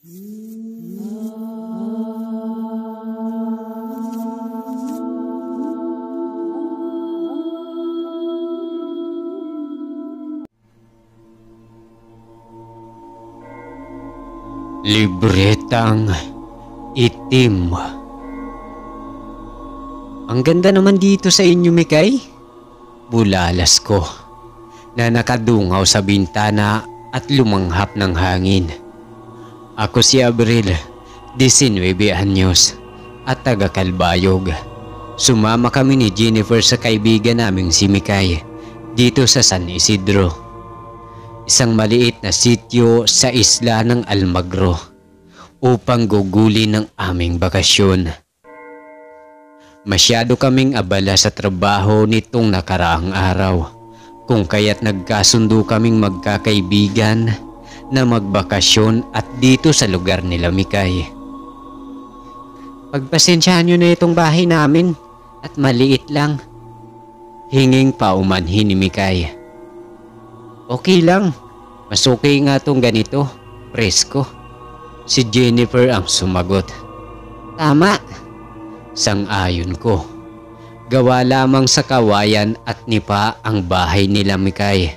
Libretang itim. Ang ganda naman dito sa inyo, Mikay. Bulalas ko na nakadungaw sa bintana at lumanghap ng hangin. Ako si Abril, 19 anyos at taga Kalbayog. Sumama kami ni Jennifer sa kaibigan naming si Mikay dito sa San Isidro isang maliit na sityo sa isla ng Almagro upang guguli ng aming bakasyon. Masyado kaming abala sa trabaho nitong nakaraang araw kung kaya't nagkasundo kaming magkakaibigan na magbakasyon at dito sa lugar nila Mikay. Pagpasensyahan nyo na itong bahay namin at maliit lang. Hinging paumanhin ni Mikay. Okay lang. Mas okay nga tong ganito. Presko. Si Jennifer ang sumagot. Tama. Sang-ayon ko. Gawa lamang sa kawayan at nipa ang bahay nila Mikay.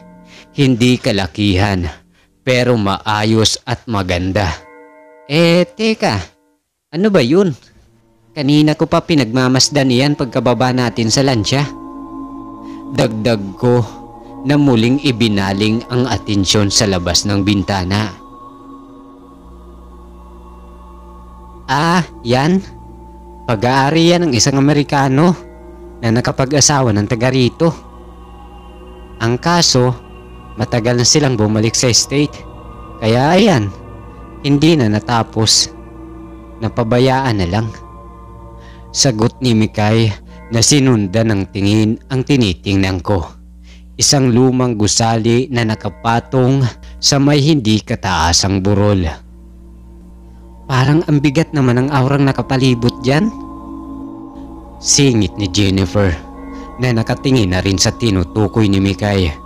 Hindi kalakihan, pero maayos at maganda. Eh, teka. Ano ba yun? Kanina ko pa pinagmamasdan iyan pagkababa natin sa lansya. Dagdag ko na muling ibinaling ang atensyon sa labas ng bintana. Ah, yan. Pag-aari yan ng isang Amerikano na nakapag-asawa ng taga rito. Ang kaso, matagal na silang bumalik sa estate. Kaya ayan, hindi na natapos. Napabayaan na lang. Sagot ni Mikay na sinundan ng tingin ang tinitingnan ko. Isang lumang gusali na nakapatong sa may hindi kataasang burol. Parang ang bigat naman ang aurang nakapalibot dyan. Singit ni Jennifer na nakatingin na rin sa tinutukoy ni Mikay.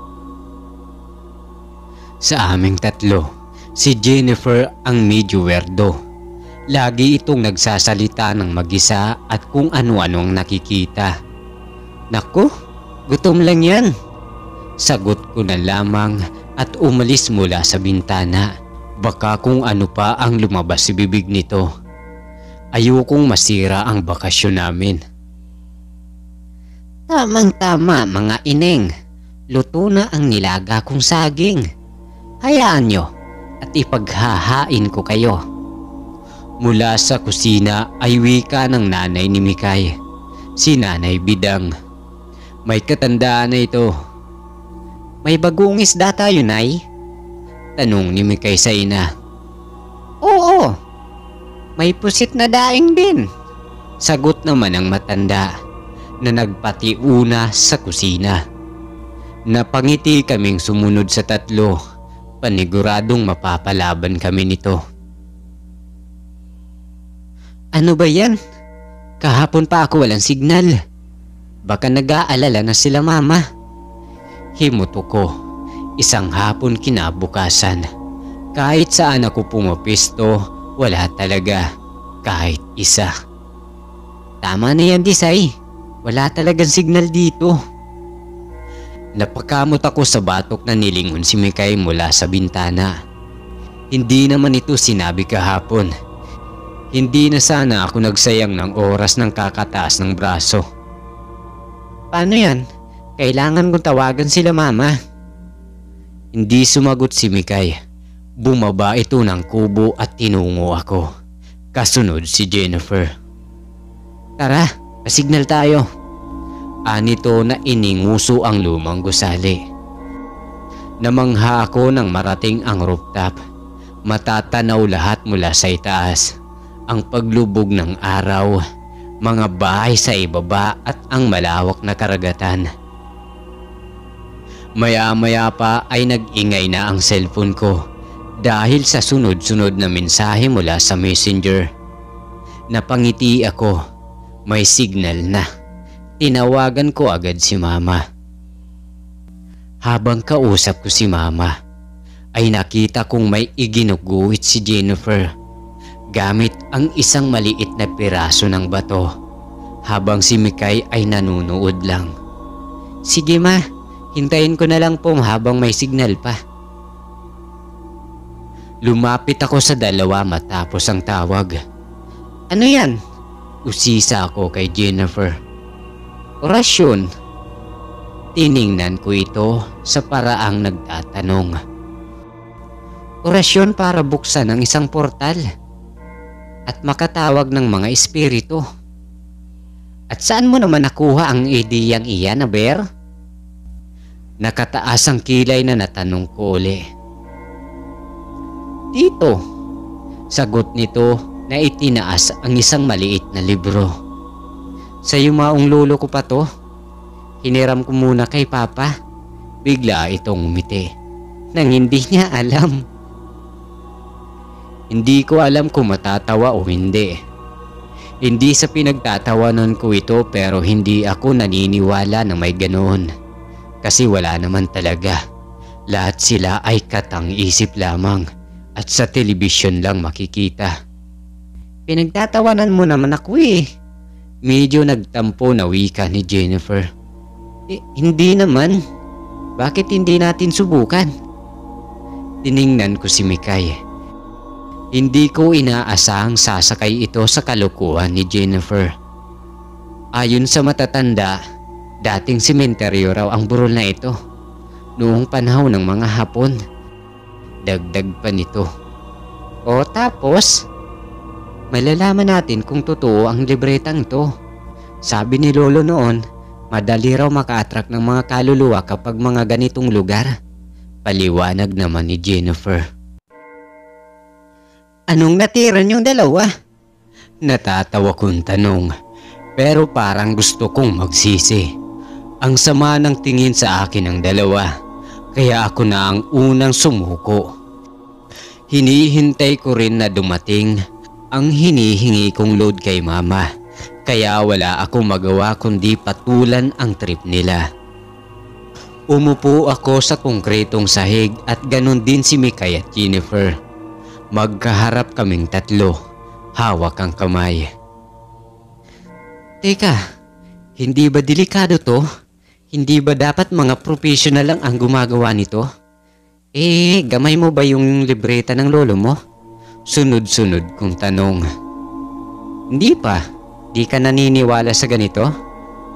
Sa aming tatlo, si Jennifer ang medyo werdo. Lagi itong nagsasalita ng mag-isa at kung ano-ano ang nakikita. Naku, gutom lang yan. Sagot ko na lamang at umalis mula sa bintana. Baka kung ano pa ang lumabas sa bibig nito. Ayokong masira ang bakasyon namin. Tamang-tama mga ineng. Luto na ang nilaga kong saging. Hayaan nyo at ipaghahain ko kayo. Mula sa kusina ay wika ng nanay ni Mikay. Si Nanay Bidang. May katandaan na ito may bagong isda tayo, Nay? Tanong ni Mikay sa ina. Oo, may pusit na daing din. Sagot naman ang matanda na nagpatiuna sa kusina. Napangiti kaming sumunod sa tatlo. Paniguradong mapapalaban kami nito. Ano ba yan? Kahapon pa ako walang signal. Baka nag-aalala na sila mama. Himuto ko. Isang hapon kinabukasan. Kahit saan ako pumapisto, wala talaga. Kahit isa. Tama na yan, Disay. Wala talagang signal dito. Napakamot ako sa batok na nilingon si Mikay mula sa bintana. Hindi naman ito sinabi kahapon. Hindi na sana ako nagsayang ng oras ng kakataas ng braso. Paano yan? Kailangan kong tawagan sila mama. Hindi sumagot si Mikay. Bumaba ito ng kubo at tinungo ako. Kasunod si Jennifer. Tara, pasignal tayo. Anito na ininguso ang lumang gusali. Namangha ako nang marating ang rooftop. Matatanaw lahat mula sa itaas. Ang paglubog ng araw, mga bahay sa ibaba at ang malawak na karagatan. Maya-maya pa ay nag-ingay na ang cellphone ko dahil sa sunod-sunod na mensahe mula sa messenger. Napangiti ako, may signal na. Tinawagan ko agad si mama. Habang kausap ko si mama, ay nakita kong may iginuguhit si Jennifer gamit ang isang maliit na piraso ng bato habang si Mikay ay nanunood lang. Sige ma, hintayin ko na lang po habang may signal pa. Lumapit ako sa dalawa matapos ang tawag. Ano yan? Usisa ako kay Jennifer. Orasyon. Tiningnan ko ito sa paraang nagtatanong. Orasyon para buksan ang isang portal at makatawag ng mga espiritu. At saan mo naman nakuha ang ideyang iyan, Aber? Nakataas ang kilay na natanong ko uli. Dito, sagot nito na itinaas ang isang maliit na libro. Sa yumaong lolo ko pa to, hiniram ko muna kay Papa. Bigla itong umiti nang hindi niya alam. Hindi ko alam kung matatawa o hindi. Hindi sa pinagtatawanan ko ito pero hindi ako naniniwala na may ganoon. Kasi wala naman talaga. Lahat sila ay katang isip lamang at sa telebisyon lang makikita. Pinagtatawanan mo naman ako eh. Medyo nagtampo na wika ni Jennifer. Eh, hindi naman. Bakit hindi natin subukan? Tiningnan ko si Mikay. Hindi ko inaasahang sasakay ito sa kalukuhan ni Jennifer. Ayon sa matatanda, dating sementeryo raw ang burol na ito. Noong panahon ng mga hapon. Dagdag pa nito. O tapos, malalaman natin kung totoo ang libretang ito. Sabi ni Lolo noon, madali raw maka-attract ng mga kaluluwa kapag mga ganitong lugar. Paliwanag naman ni Jennifer. Anong natira niyong dalawa? Natatawa kong tanong, pero parang gusto kong magsisi. Ang sama ng tingin sa akin ng dalawa, kaya ako na ang unang sumuko. Hinihintay ko rin na dumating ang hinihingi kong load kay mama. Kaya wala akong magawa kundi patulan ang trip nila. Umupo ako sa konkretong sahig at ganon din si Mikay at Jennifer. Magkaharap kaming tatlo, hawak ang kamay. Teka, hindi ba delikado to? Hindi ba dapat mga professional lang ang gumagawa nito? Eh, gamay mo ba yung libreta ng lolo mo? Sunod-sunod kong tanong. Hindi pa. Di ka naniniwala sa ganito?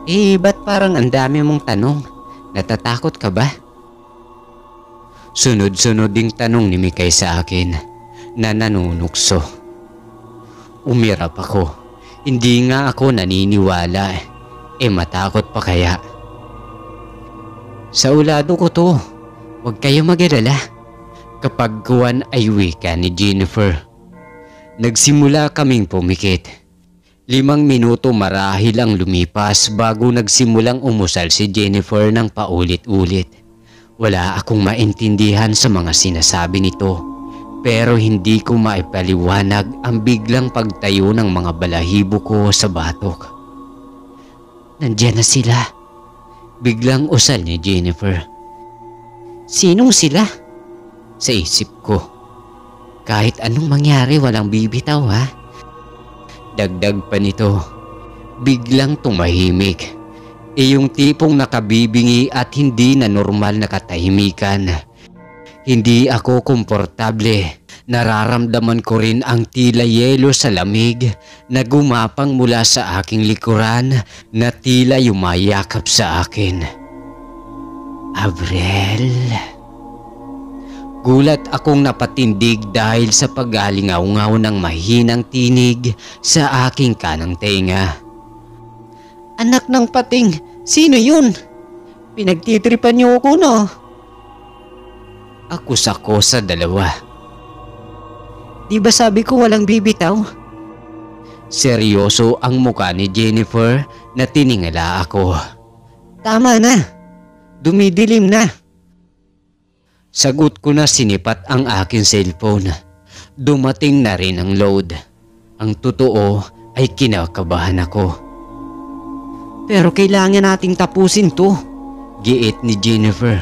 Eh, ba't parang ang dami mong tanong? Natatakot ka ba? Sunod-sunod ding tanong ni Mikay sa akin na nanunukso. Umirap ako. Hindi nga ako naniniwala. Eh matakot pa kaya. Sa ulado ko to. Huwag kayo mag-alala. Kapag kuwan ay wika ni Jennifer. Nagsimula kaming pumikit. Limang minuto marahil ang lumipas bago nagsimulang umusal si Jennifer ng paulit-ulit. Wala akong maintindihan sa mga sinasabi nito. Pero hindi ko maipaliwanag ang biglang pagtayo ng mga balahibo ko sa batok. Nandiyan na sila. Biglang usal ni Jennifer. Sinong sila? Sa isip ko. Kahit anong mangyari walang bibitaw ha. Dagdag pa nito. Biglang tumahimik. E yung tipong nakabibingi at hindi na normal na katahimikan. Hindi ako komportable. Nararamdaman ko rin ang tila yelo sa lamig na gumapang mula sa aking likuran na tila yumayakap sa akin. Abrel. Gulat akong napatindig dahil sa pagalingaw-ngaw ng mahinang tinig sa aking kanang tenga. Anak ng pating, sino yun? Pinagtitripan niyo ako no? Ako sako sa dalawa. Di ba sabi ko walang bibitaw? Seryoso ang muka ni Jennifer na tiningala ako. Tama na. Dumidilim na. Sagot ko na sinipat ang aking cellphone. Dumating na rin ang load. Ang totoo ay kinakabahan ako. Pero kailangan nating tapusin to. Giit ni Jennifer.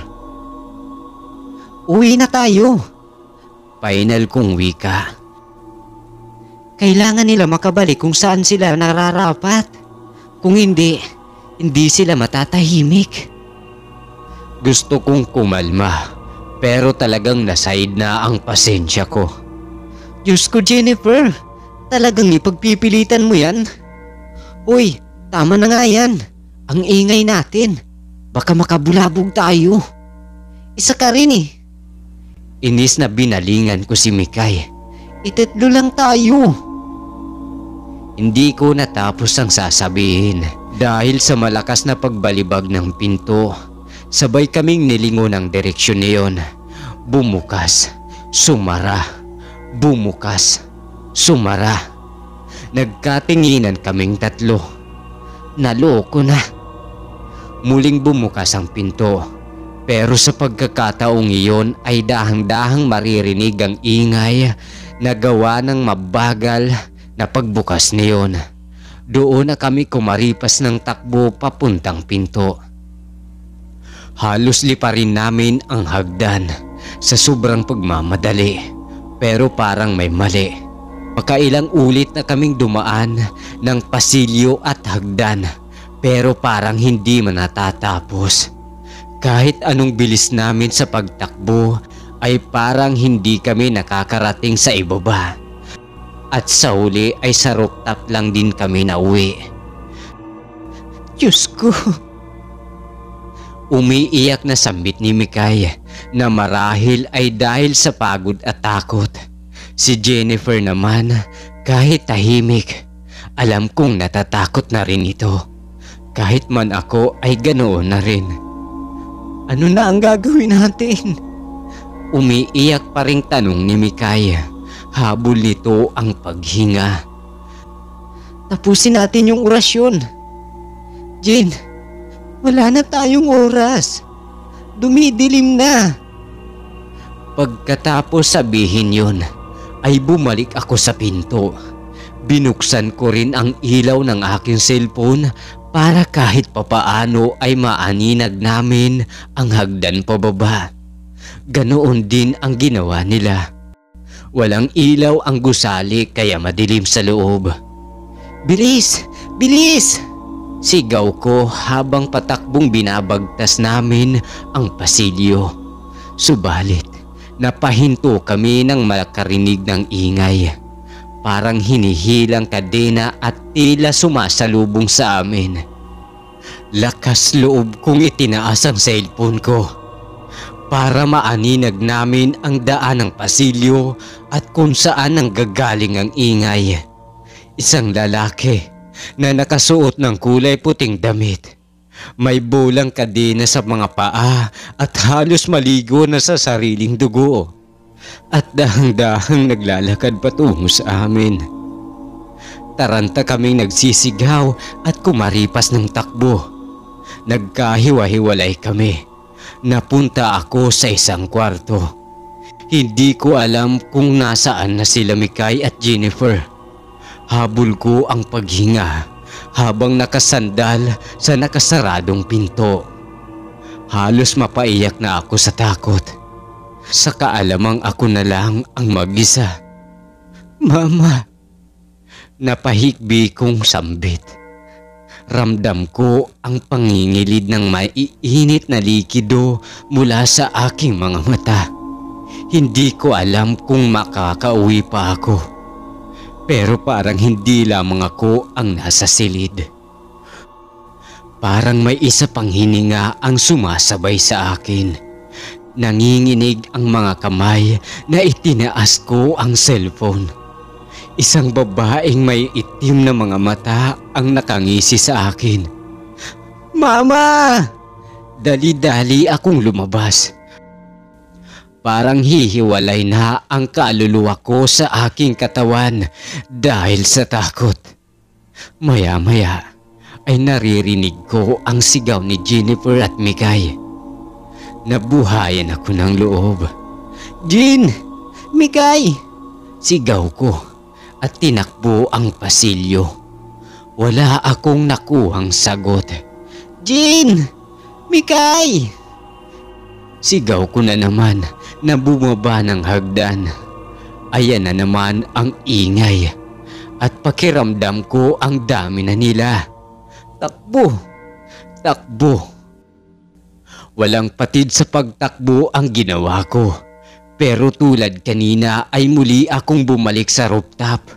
Uwi na tayo. Final kong wika. Kailangan nila makabalik kung saan sila nararapat. Kung hindi, hindi sila matatahimik. Gusto kong kumalma, pero talagang nasaid na ang pasensya ko. Diyos ko Jennifer, talagang ipagpipilitan mo yan? Uy, tama na nga yan. Ang ingay natin. Baka makabulabog tayo. Isa ka rin eh. Inis na binalingan ko si Mikay. Itatlo lang tayo. Hindi ko natapos ang sasabihin dahil sa malakas na pagbalibag ng pinto. Sabay kaming nilingo ng direksyon niyon. Bumukas, sumara, bumukas, sumara. Nagkatinginan kaming tatlo. Naloko na. Muling bumukas ang pinto. Pero sa pagkakataong iyon ay dahang-dahang maririnig ang ingay na gawa ng mabagal na pagbukas niyon. Doon na kami kumaripas ng takbo papuntang pinto. Halos liparin namin ang hagdan sa sobrang pagmamadali pero parang may mali. Makailang ulit na kaming dumaan ng pasilyo at hagdan pero parang hindi man natatapos. Kahit anong bilis namin sa pagtakbo ay parang hindi kami nakakarating sa ibaba. At sa huli ay sa rooftop lang din kami na uwi. Diyos ko! Umiiyak na sambit ni Mikay na marahil ay dahil sa pagod at takot. Si Jennifer naman kahit tahimik, alam kong natatakot na rin ito. Kahit man ako ay ganoon na rin. Ano na ang gagawin natin? Umiiyak pa ring tanong ni Mikaya. Habol nito ang paghinga. Tapusin natin yung orasyon. Jin, wala na tayong oras. Dumidilim na. Pagkatapos sabihin yon, ay bumalik ako sa pinto. Binuksan ko rin ang ilaw ng aking cellphone para kahit papaano ay maaninag namin ang hagdan pababa. Ganoon din ang ginawa nila. Walang ilaw ang gusali kaya madilim sa loob. Bilis! Bilis! Sigaw ko habang patakbong binabagtas namin ang pasilyo. Subalit, napahinto kami ng makarinig ng ingay. Parang hinihilang kadena at tila sumasalubong sa amin. Lakas loob kong itinaas ang cellphone ko para maaninag namin ang daan ng pasilyo at kung saan ang gagaling ang ingay. Isang lalaki na nakasuot ng kulay puting damit. May bulang kadena sa mga paa at halos maligo na sa sariling dugo at dahang-dahang naglalakad patungo sa amin. Taranta kaming nagsisigaw at kumaripas ng takbo. Nagkahiwa-hiwalay kami. Napunta ako sa isang kwarto. Hindi ko alam kung nasaan na sila Mikay at Jennifer. Habol ko ang paghinga habang nakasandal sa nakasaradong pinto. Halos mapaiyak na ako sa takot sa kaalamang ako na lang ang mag-isa. Mama, napahikbi kong sambit. Ramdam ko ang pangingilid ng maiinit na likido mula sa aking mga mata. Hindi ko alam kung makakauwi pa ako. Pero parang hindi lamang ako ang nasa silid. Parang may isa pang hininga ang sumasabay sa akin. Nanginginig ang mga kamay na itinaas ko ang cellphone. Isang babaeng may itim na mga mata ang nakangisi sa akin. Mama! Dali-dali akong lumabas. Parang hihiwalay na ang kaluluwa ko sa aking katawan dahil sa takot. Maya-maya ay naririnig ko ang sigaw ni Jennifer at Mikay. Nabuhayan ako ng loob. Jean! Mikay! Sigaw ko at tinakbo ang pasilyo. Wala akong nakuhang sagot. Jean! Mikay! Sigaw ko na naman na bumaba ng hagdan. Ayan na naman ang ingay. At pakiramdam ko ang dami na nila. Takbo! Takbo! Walang patid sa pagtakbo ang ginawa ko. Pero tulad kanina ay muli akong bumalik sa rooftop.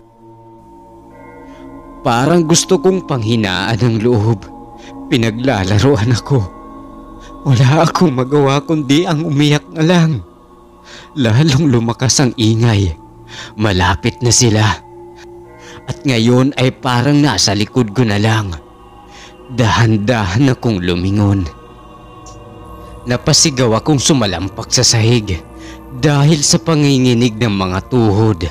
Parang gusto kong panghinaan ng loob. Pinaglalaroan ako. Wala akong magawa kundi ang umiyak na lang. Lalong lumakas ang ingay. Malapit na sila. At ngayon ay parang nasa likod ko na lang. Dahan-dahan akong lumingon. Napasigaw akong sumalampak sa sahig dahil sa panginginig ng mga tuhod.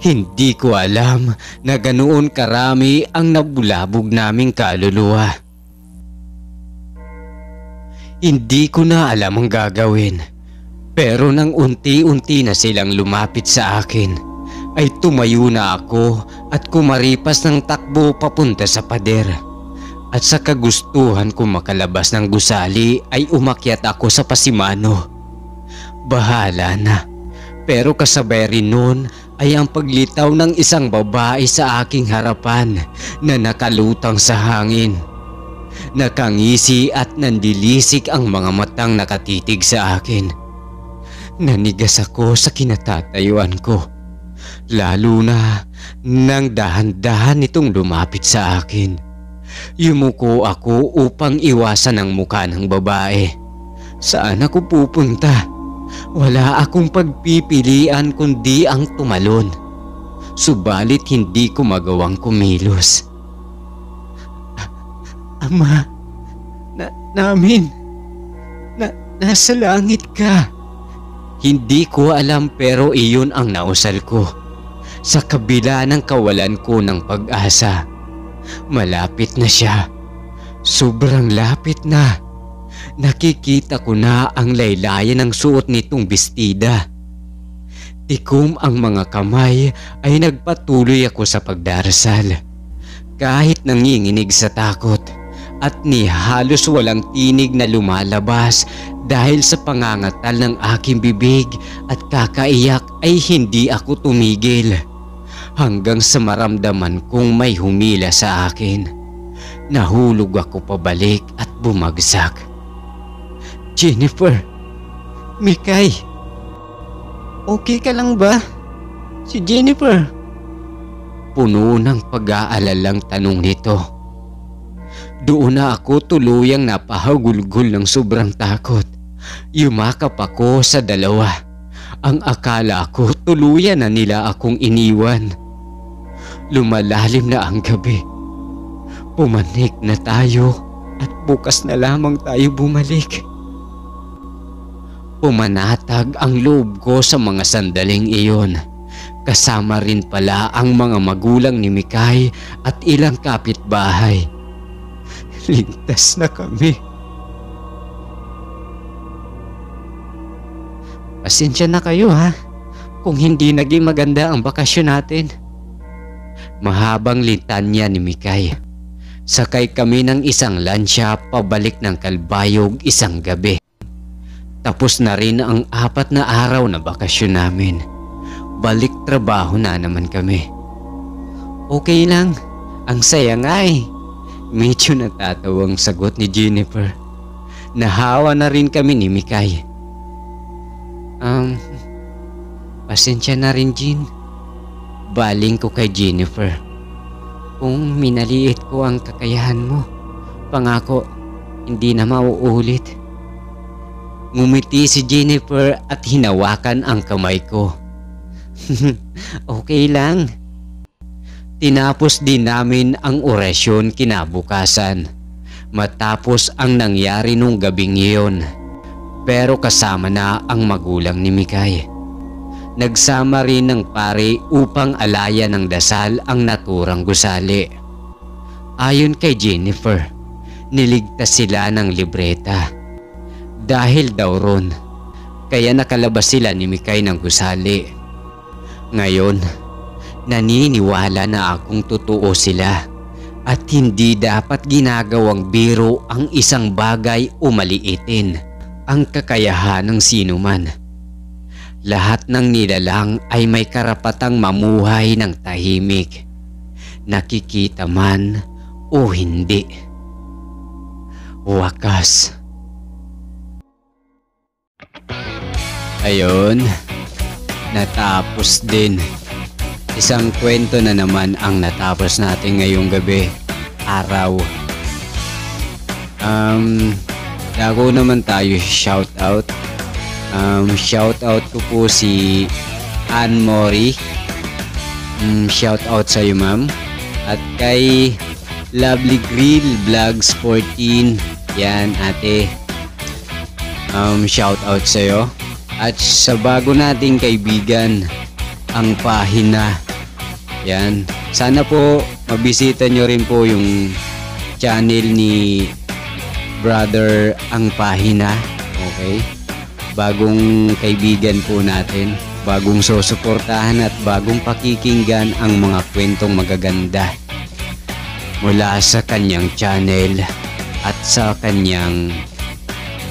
Hindi ko alam na ganoon karami ang nabulabog naming kaluluwa. Hindi ko na alam ang gagawin. Pero nang unti-unti na silang lumapit sa akin, ay tumayo na ako at kumaripas ng takbo papunta sa pader. At sa kagustuhan ko makalabas ng gusali ay umakyat ako sa pasimano. Bahala na. Pero kasabay rin noon ay ang paglitaw ng isang babae sa aking harapan na nakalutang sa hangin. Nakangisi at nandilisik ang mga matang nakatitig sa akin. Nanigas ako sa kinatatayuan ko. Lalo na nang dahan-dahan itong lumapit sa akin. Yumuko ako upang iwasan ang mukha ng babae. Saan ako pupunta? Wala akong pagpipilian kundi ang tumalon. Subalit hindi ko magawang kumilos. Ama, na, namin, na, nasa langit ka. Hindi ko alam pero iyon ang nausal ko. Sa kabila ng kawalan ko ng pag-asa. Malapit na siya. Sobrang lapit na. Nakikita ko na ang laylayan ng suot nitong bestida. Tikom ang mga kamay ay nagpatuloy ako sa pagdarasal. Kahit nanginginig sa takot at ni halos walang tinig na lumalabas dahil sa pangangatal ng aking bibig at kakaiyak ay hindi ako tumigil. Hanggang sa maramdaman kong may humila sa akin. Nahulog ako pabalik at bumagsak. Jennifer, Mikay, okay ka lang ba? Si Jennifer. Puno ng pag-aalalang tanong nito. Doon na ako tuluyang napahagulgol ng sobrang takot. Yumakap ako sa dalawa. Ang akala ko tuluyan na nila akong iniwan. Lumalalim na ang gabi. Pumanik na tayo at bukas na lamang tayo bumalik. Pumanatag ang loob ko sa mga sandaling iyon. Kasama rin pala ang mga magulang ni Mikay at ilang kapitbahay. Ligtas na kami. Pasensya na kayo ha kung hindi naging maganda ang bakasyon natin. Mahabang litanya ni Mikay. Sakay kami ng isang lansya pabalik ng Kalbayog isang gabi. Tapos na rin ang apat na araw na bakasyon namin. Balik trabaho na naman kami. Okay lang, ang saya nga eh. Medyo natatawang sagot ni Jennifer. Nahawa na rin kami ni Mikay. Um, pasensya na rin Jean. Baling ko kay Jennifer. Kung minaliit ko ang kakayahan mo, pangako hindi na mauulit. Ngumiti si Jennifer at hinawakan ang kamay ko. okay lang. Tinapos din namin ang orasyon kinabukasan matapos ang nangyari nung gabing iyon. Pero kasama na ang magulang ni Mikay. Nagsama rin ng pare upang alaya ng dasal ang naturang gusali. Ayon kay Jennifer, niligtas sila ng libreta. Dahil daw ron, kaya nakalabas sila ni Mikay ng gusali. Ngayon, naniniwala na akong totoo sila at hindi dapat ginagawang biro ang isang bagay o maliitin ang kakayahan ng sinuman. Lahat ng nilalang ay may karapatang mamuhay ng tahimik. nakikita man o hindi. Wakas. Ayun, natapos din. Isang kwento na naman ang natapos natin ngayong gabi, araw. Um, dako naman tayo shout out. Um, shout out ko po si Ann Mori. Um, shout out sa iyo ma'am. At kay Lovely Grill Vlogs 14. Yan ate. Um, shout out sa iyo. At sa bago nating kaibigan, ang pahina. Yan. Sana po mabisita nyo rin po yung channel ni Brother Ang Pahina. Okay? Bagong kaibigan po natin. Bagong susuportahan at bagong pakikinggan ang mga kwentong magaganda mula sa kanyang channel at sa kanyang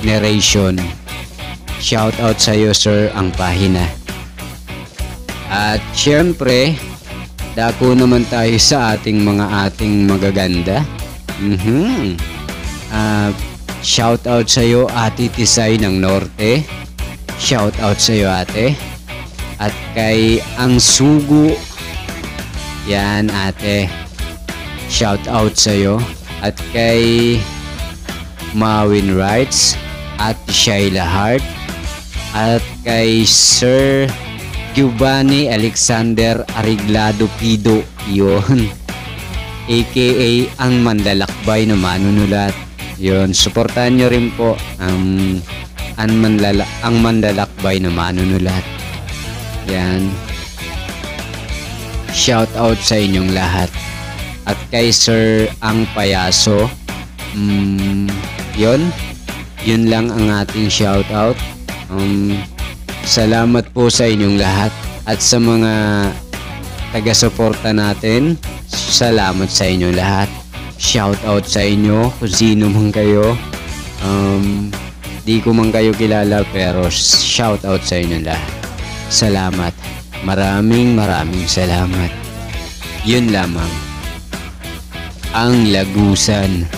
narration. Shout out sa iyo sir ang pahina. At syempre, dako naman tayo sa ating mga ating magaganda. Mhm. Uh, shout out sa iyo Ate Tisay ng Norte. Shout out sa iyo ate. At kay Ang Sugu. Yan ate. Shout out sa iyo. At kay Mawin Rights at Shaila Hart at kay Sir Giovanni Alexander Ariglado Pido yon aka ang manlalakbay na manunulat. Yon suportahan nyo rin po ang ang, manlala, ang manlalakbay na manunulat. Yan. Shout out sa inyong lahat. At kay Sir Ang Payaso mm, yon yun lang ang ating shout out um, salamat po sa inyong lahat at sa mga taga-suporta natin. Salamat sa inyong lahat. Shout out sa inyo kung sino man kayo. Um, di ko man kayo kilala pero shout out sa inyong lahat. Salamat. Maraming maraming salamat. Yun lamang ang lagusan